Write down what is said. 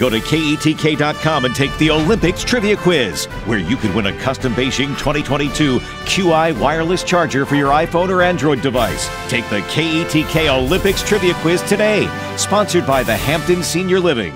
Go to KETK.com and take the Olympics Trivia Quiz, where you could win a custom Beijing 2022 QI wireless charger for your iPhone or Android device. Take the KETK Olympics Trivia Quiz today, sponsored by the Hamptons Senior Living.